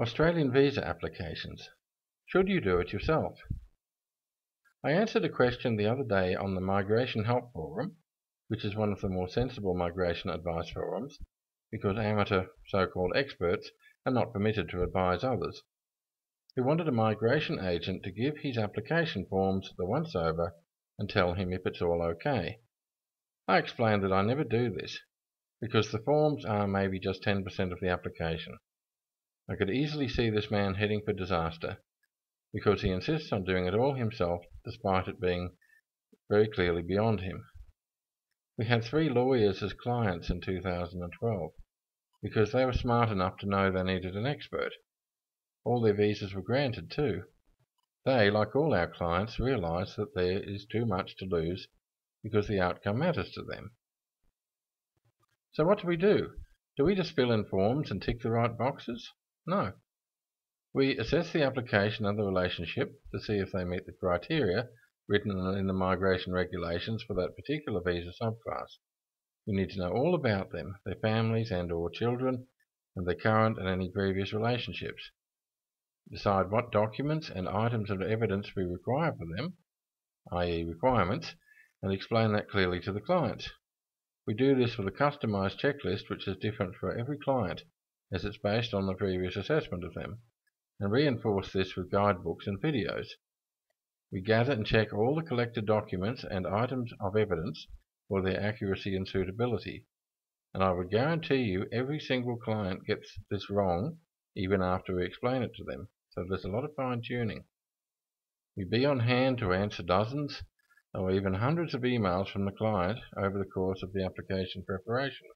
Australian visa applications. Should you do it yourself? I answered a question the other day on the Migration Help Forum, which is one of the more sensible migration advice forums, because amateur so-called experts are not permitted to advise others, who wanted a migration agent to give his application forms the once over and tell him if it's all okay. I explained that I never do this, because the forms are maybe just 10% of the application. I could easily see this man heading for disaster, because he insists on doing it all himself despite it being very clearly beyond him. We had three lawyers as clients in 2012, because they were smart enough to know they needed an expert. All their visas were granted too. They, like all our clients, realize that there is too much to lose because the outcome matters to them. So what do we do? Do we just fill in forms and tick the right boxes? No. We assess the application and the relationship to see if they meet the criteria written in the migration regulations for that particular visa subclass. We need to know all about them, their families and or children, and their current and any previous relationships. Decide what documents and items of evidence we require for them, i.e. requirements, and explain that clearly to the client. We do this with a customized checklist which is different for every client as it's based on the previous assessment of them, and reinforce this with guidebooks and videos. We gather and check all the collected documents and items of evidence for their accuracy and suitability, and I would guarantee you every single client gets this wrong even after we explain it to them, so there's a lot of fine tuning. We be on hand to answer dozens or even hundreds of emails from the client over the course of the application preparation.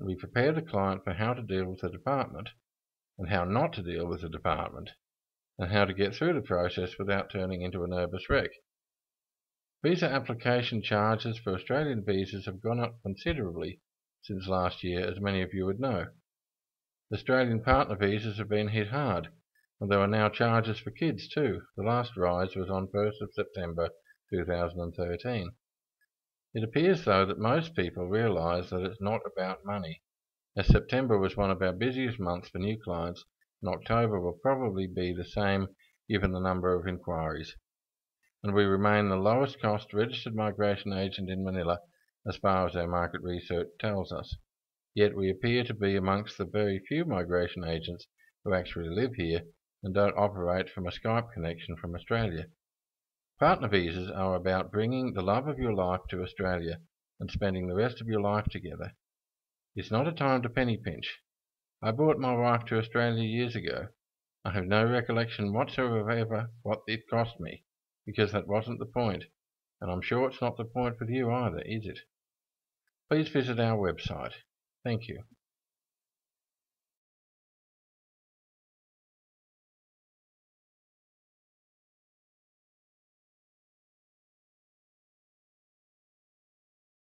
We prepare the client for how to deal with the department, and how not to deal with the department, and how to get through the process without turning into a nervous wreck. Visa application charges for Australian visas have gone up considerably since last year, as many of you would know. Australian partner visas have been hit hard, and there are now charges for kids too. The last rise was on 1st of September 2013. It appears though that most people realise that it's not about money, as September was one of our busiest months for new clients and October will probably be the same given the number of inquiries. And we remain the lowest cost registered migration agent in Manila as far as our market research tells us. Yet we appear to be amongst the very few migration agents who actually live here and don't operate from a Skype connection from Australia. Partner visas are about bringing the love of your life to Australia and spending the rest of your life together. It's not a time to penny pinch. I brought my wife to Australia years ago. I have no recollection whatsoever ever what it cost me, because that wasn't the point, and I'm sure it's not the point with you either, is it? Please visit our website. Thank you.